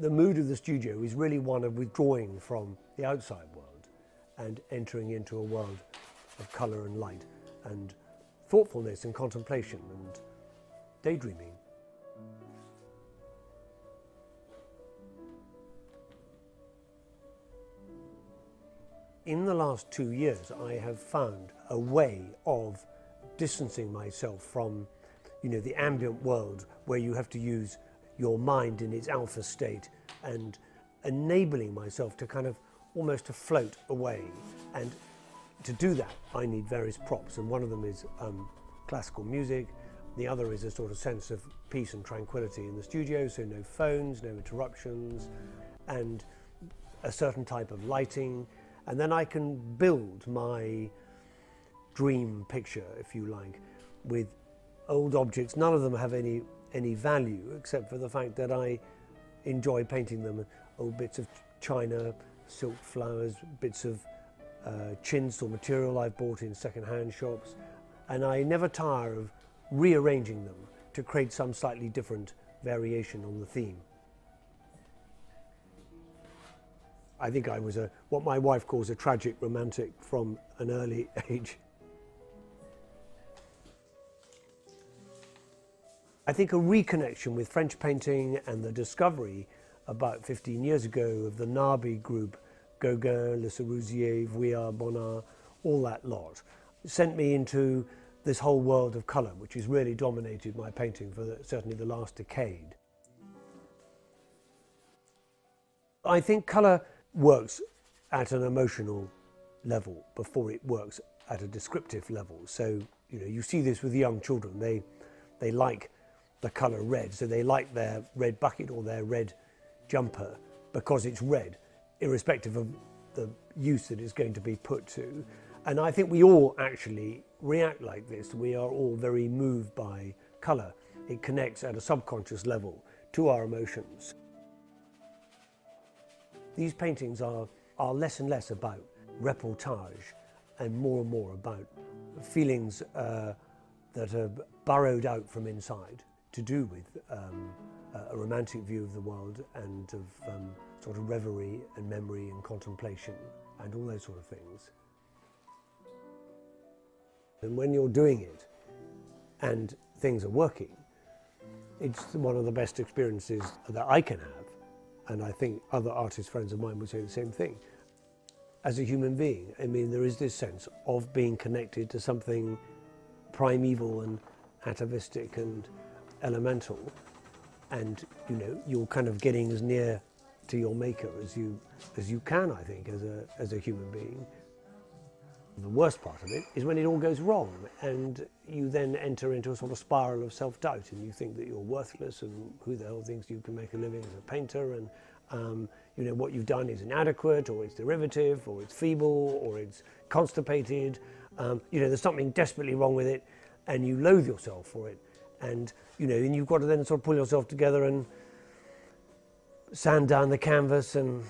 the mood of the studio is really one of withdrawing from the outside world and entering into a world of colour and light and thoughtfulness and contemplation and daydreaming. In the last two years, I have found a way of distancing myself from, you know, the ambient world where you have to use your mind in its alpha state and enabling myself to kind of almost to float away. And to do that, I need various props, and one of them is um, classical music. The other is a sort of sense of peace and tranquility in the studio, so no phones, no interruptions, and a certain type of lighting. And then I can build my dream picture, if you like, with old objects. None of them have any any value except for the fact that I enjoy painting them. Old bits of china, silk flowers, bits of uh, or material I've bought in second-hand shops, and I never tire of rearranging them to create some slightly different variation on the theme. I think I was a what my wife calls a tragic romantic from an early age. I think a reconnection with French painting and the discovery about 15 years ago of the Nabi group, Gauguin, Le Vuillard, Bonnard, all that lot, sent me into this whole world of colour, which has really dominated my painting for the, certainly the last decade. I think colour works at an emotional level before it works at a descriptive level. So, you know, you see this with young children. They, they like the colour red. So they like their red bucket or their red jumper because it's red, irrespective of the use that it's going to be put to. And I think we all actually react like this. We are all very moved by colour. It connects at a subconscious level to our emotions. These paintings are, are less and less about reportage and more and more about feelings uh, that are burrowed out from inside to do with um, a romantic view of the world and of um, sort of reverie and memory and contemplation and all those sort of things. And when you're doing it and things are working, it's one of the best experiences that I can have. And I think other artist friends of mine would say the same thing. As a human being, I mean, there is this sense of being connected to something primeval and atavistic and elemental and you know you're kind of getting as near to your maker as you as you can I think as a as a human being. The worst part of it is when it all goes wrong and you then enter into a sort of spiral of self-doubt and you think that you're worthless and who the hell thinks you can make a living as a painter and um, you know what you've done is inadequate or it's derivative or it's feeble or it's constipated. Um, you know there's something desperately wrong with it and you loathe yourself for it and you know, and you've got to then sort of pull yourself together and sand down the canvas and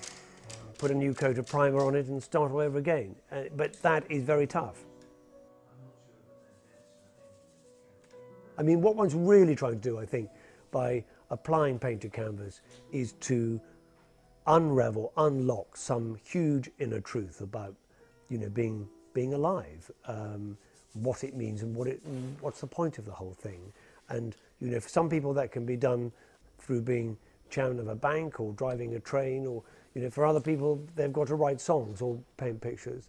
put a new coat of primer on it and start all over again. Uh, but that is very tough. I mean, what one's really trying to do, I think, by applying paint to canvas is to unravel, unlock some huge inner truth about, you know, being being alive, um, what it means and what it, what's the point of the whole thing. And you know, for some people that can be done through being chairman of a bank or driving a train or, you know, for other people they've got to write songs or paint pictures.